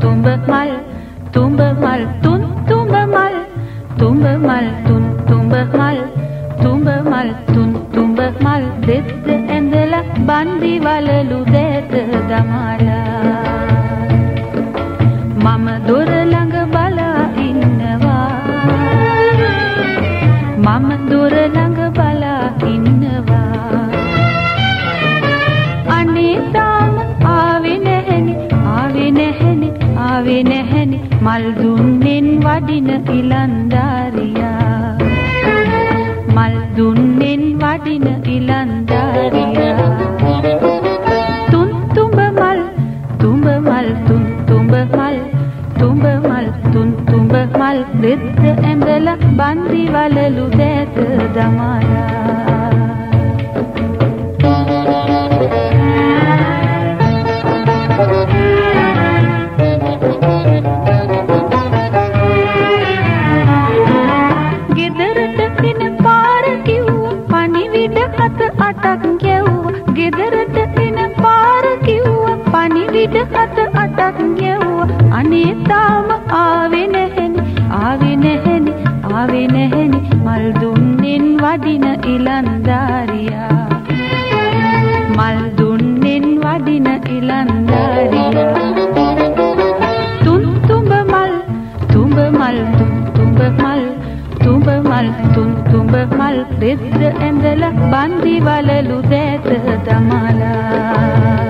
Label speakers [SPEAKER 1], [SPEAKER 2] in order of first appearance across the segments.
[SPEAKER 1] തുമ്പ മൽ തുമ്പ മൽ തുൻ തുമ്പ മൽ തുമ്പ മൽ തുൻ തുമ്പ മൽ തുമ്പ മൽ തുൻ തുമ്പ മൽ දෙත් ඇඳලා බන්දි වලලු දැත දමලා ආවේ නැහැනි. මල් දුන්නෙන් වඩින ඉලන්දාරියා මල් දුන්නෙන් වඩින ඉලන්දාරියා තුන් තුඹ මල් තුඹ මල් තුන් තුඹ මල්. තුඹ මල් තුන් තුඹ මල් දෙද්ද ඇඳලා බන්දි වලලු දෑත දමයි. හත අටක් ගෙව්ව. ගෙදරට එන පාර කිව්ව. පණිවිඩ හත අටක් ගෙව්ව. අනේ තාම ආවේ නැහෙනි. ආවේ නැහෙනි. ආවේ නැහෙනි. මල් දුන්නෙන් වදින ඉලන්දා. තෙද්ද ඇඳල බන්දි වලලු දෑත දමලා.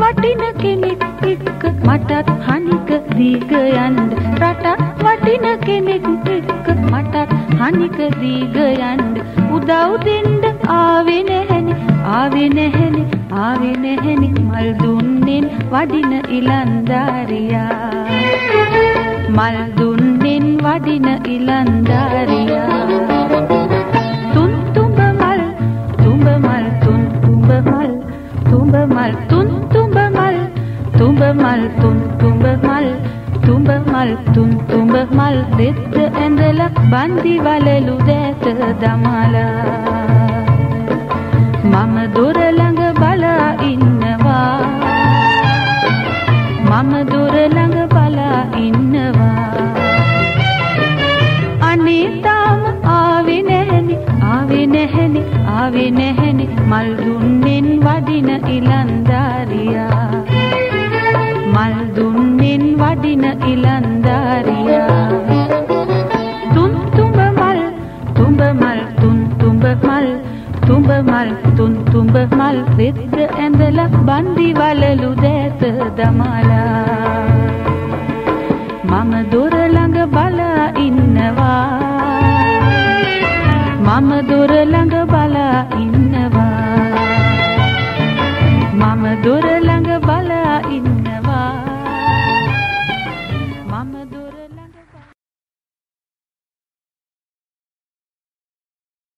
[SPEAKER 1] වටින කෙනෙක් එක්ක මටත් හනික දීග යන්න. රටක් වටින කෙනෙක් එක්ක මටත් හනික දීග යන්න. උදව් දෙන්න ආවේ නැහෙනි ආවේ නැහැ ආවේ නැහෙනි මල් දුන්නෙන් වඩින ඉලන්දාරියා. මල් දුන්නෙන් වඩින ඉලන්දාරියා. තුන් තුඹ මල් තුඹ මල් තුන් තුඹ මල් තුඹ මල් තුන් තුඹ මල් තුඹ මල් තුන් තුඹ මල් තුඹ මල් තුන් තුඹ මල් දෙත් ඇඳලා බන්දි වලලු දැත දමලා. මම දොර ආවේ නැහැනේ මල් දුන්නෙන් වඩින ඉලන්දාරියා මල් දුන්නෙන් වඩින ඉලන්දාරියා තුන් තුඹ මල් තුඹ මල් තුන් තුඹ මල් තුඹ මල් තුන් තුඹ මල් රෙද්ද ඇඳලා බන්දි වලලු දැත දමලා. Dura